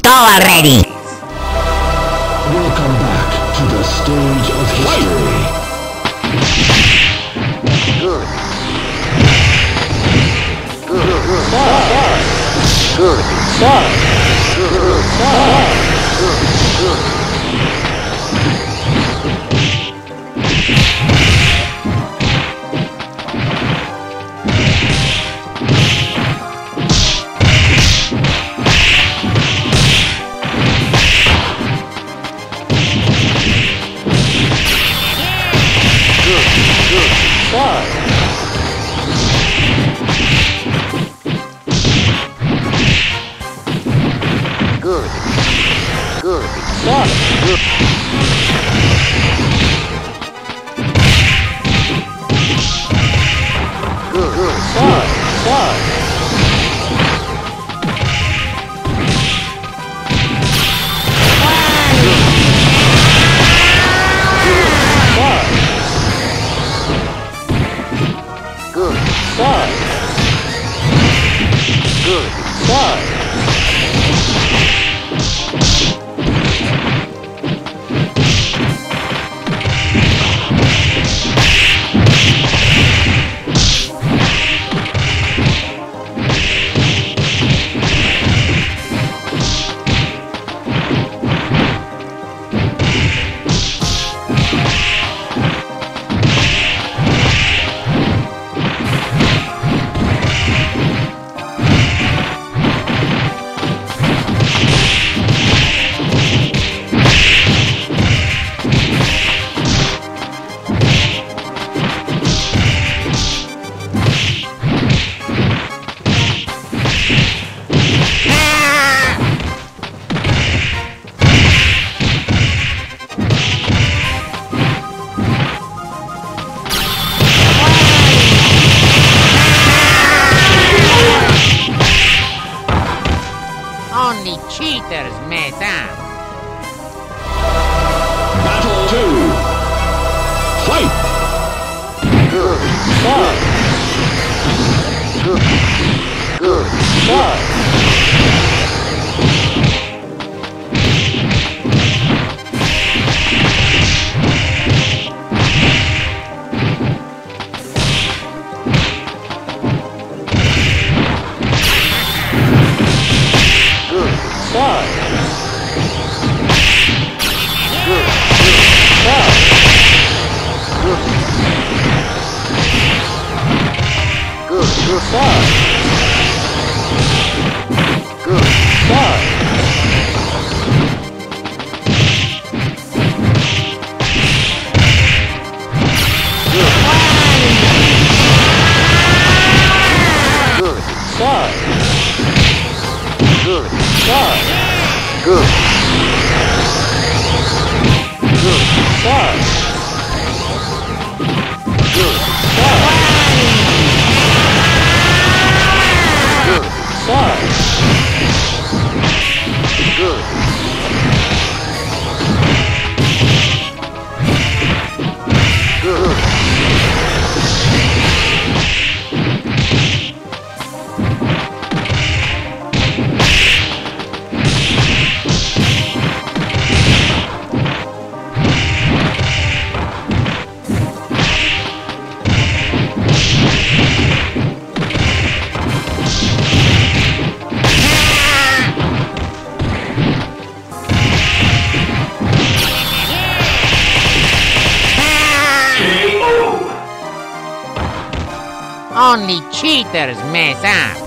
go already! Welcome back to the stage of history. Good. Good. Good. Good. fly. Good. Good. Stop. Good. Good. Good. Stop. far. Only cheaters mess up. Battle 2. Fight! Good. Good. Good. Good. Good. Good. Good. Only cheaters mess up.